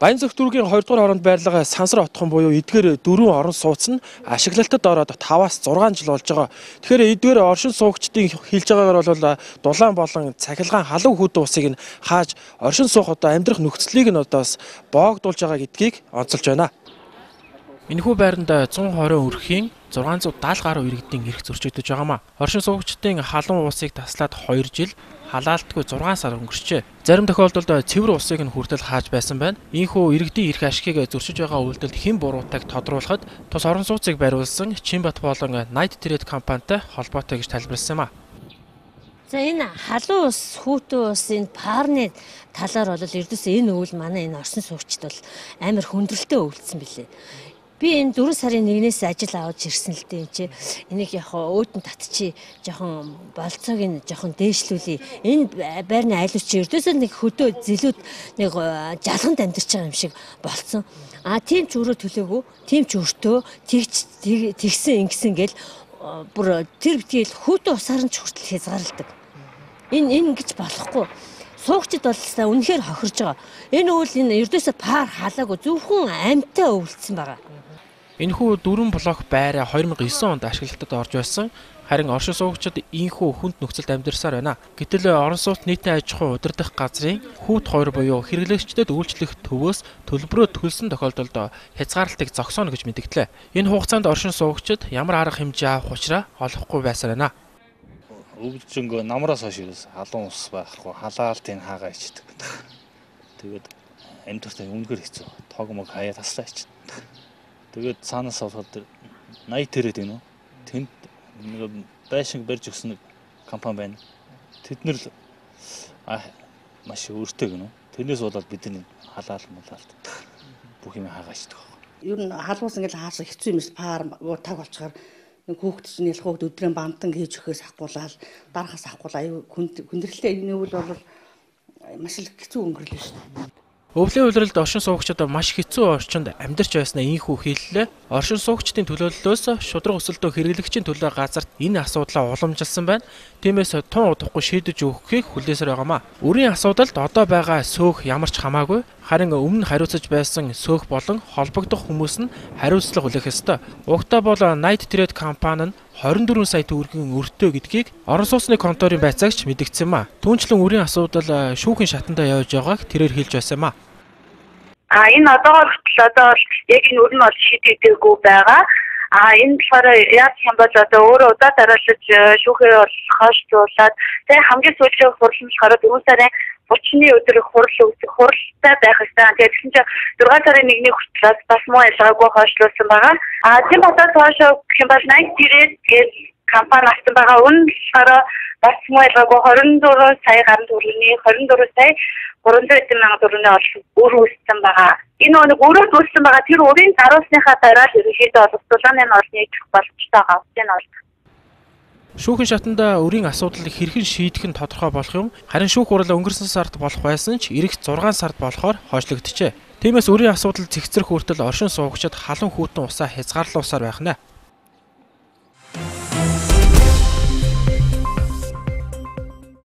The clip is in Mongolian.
Баянзөх дүүргийн 2 дугаар хоронд байрлага сансар отхон буюу эдгээр дөрвөн орон сууц нь ашиглалтад ороод 5-аас 6 жил болж байгаа. Тэгэхээр эдгээр оршин суугчдын хэлж байгаагаар бол дулаан болон цахилгаан халуун хүүдэн усыг нь хааж оршин суух одоо амьдрах нөхцөлийг нь одоос боогдуулж байгаа гэдгийг онцолж байна. Энэхүү байранд 120 өрхийн 670 гаруй иргэдийн эрх зөрчигдөж байгаамаа. Оршин суугчдын халуун уусыг таслаад 2 жил халаалтгүй 6 сар өнгөрчээ. Зарим тохиолдолд цэвэр усыг нь хүртэл хааж байсан байна. Ийхүү иргэдийн эрх ашигыг зөрчиж байгаа үйлдэлд хэн буруутайг тодруулахад тус орон сууцыг бариулсан Чинбат болон Night Trade компанитай холбоотой гэж тайлбарласан юм а. За энэ халуун ус, хүүтэн ус энэ парны талаар бол ердөөсөө энэ өвөл манай энэ орсон суугчд бол амар хүндрэлтэй өвлөсөн билээ. Би энэ 4 сарын 1-ээс ажил аваад ирсэн л дээ чи. Энийг яг өөдөн татчи жоохон болцоог нь жоохон дээшлүүлээ. Энэ байрны айлууч ердөөсөө нэг хөдөө зилүүд нэг жалганд амьдарч байгаа юм шиг болцсон. А тийм ч өөрөө төлөөгүй, тийм ч өртөө тэгч тэгсэн ингэсэн гэл бүр тэр битгийл хүүтэн усаар нь ч хүртэл хязгаарладаг. Энэ энэ ингэж болохгүй суугчд бол үнэхээр хохирж байгаа. Энэ үйл энэ ердөөсөө пар халаагүй зөвхөн амьтаа өвлцсөн байгаа. Энэхүү дөрвөн блок байраа 2009 онд ашиглалтад орж байсан. Харин оршин суугчид ийхүү хүнд нөхцөлд амьдарсаар байна. Гэтэл орон сууц нийтийн аж ахуй удирдах газрын хүүт хоёр буюу хэрэглэгчдэд үйлчлэх төвөөс төлбөрөө төлсөн тохиолдолд хязгаарлалтыг зогсооно гэж мэдгдлээ. Энэ хугацаанд оршин суугчид ямар арга хэмжээ авах учраа олохгүй байсаар байна. Өвлжөнгөө намраас хойш юус халуун ус байхгүй халаалтын хаагаа ичдэг. Тэгээд амьдтай үнэхээр хэцүү. Тог мог хаяа таслаа ичдэг. Тэгээд цаанаас олоход 80 тэрэд гинөө. Тэнд нэг байшинг барьж өгсөн нэг компани байна. Тэд нэр маш өөртөө гинөө. Тэрнээс болоод бидний халаал мулаалт бүх юм хаагаачдаг. Ер нь халуус ингээл хаашаа хэцүү юм шиг паар таг болчихоор нэг хүүхд чинь ялах хүүхд өдрөө бамтан хийж өгөхөөс ахгуулаад дарахаас ахгуул аюу хүндрэлтэй энэ үйл бол маш их хэцүү өнгөрлөө шүү дээ. Өвлийн улиралд оршин суугчид маш хэцүү орчинд амьдарч байснаа ийхүү хэллээ. Оршин суугчдын төлөөллөөс шудраг өсөлтөө хэрэглэгчийн төлөө газарт энэ асуудлаа уламжилсан байна. Тиймээс тун удахгүй шийдэж өгөхийг хүлээсээр байгаамаа. Үрийн асуудалд одоо байгаа сөөх ямар ч хамаагүй харин өмнө хариуцаж байсан сөөх болон холбогдох хүмүүс нь хариуцлага хүлээх ёстой. Угтаа бол Night Trade компани нь 24 сая төгрөгийн өртөө гэдгийг орон сууцны конторын байцаагч мэдгдсэн юм а. Түүнчлэн үрийн асуудал шүүхийн шатандаа явж байгааг тэрээр хэлж байсан юм а. А энэ одоогоор хүртэл одоо яг энэ өр нь бол шийдэгдээгүй байгаа. А энэ болохоор яаж юм бол одоо өөрөө удаа дараалж шүүхээ бол хойшлуулад тэг хамгийн сүүлийн хурал нь болохоор 4 сарын 30-ны өдөр хурал үүсэх хуралтай байх хэрэгтэй. Тэгээд тэгсэн чинь 6 сарын 1-ний хүртэл бас муу ялгаагүй хойшлуулсан байгаа. А тийм бодоод хойш гэх юм бол 80 гэрээ тэгээд компани авсан байгаа. Үнэ болохоор бас муу ялгаагүй 24 сая гаруй төгрөгийн 24 сая 300 мянган төгрөгийн орлого өөр үүссэн байгаа. Энэ нэг өөрөө үүссэн байгаа тэр өрийн даруусныхаа дараа ерөнхийдөө олдуулааны нь олныг боломжтой байгаа. Энэ бол Шүүхэн шатанда өрийн асуудлыг хэрхэн шийдэх нь тодорхой болох юм. Харин шүүх хурал өнгөрсөн сард болох байсан ч эх 6 сард болохоор хойшлогдчихэ. Тиймээс өрийн асуудал цэгцрэх хүртэл оршин суугчид халуун хүүтэн усаа хязгаарлуусаар байх нь.